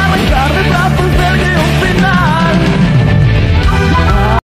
Carmen Bravo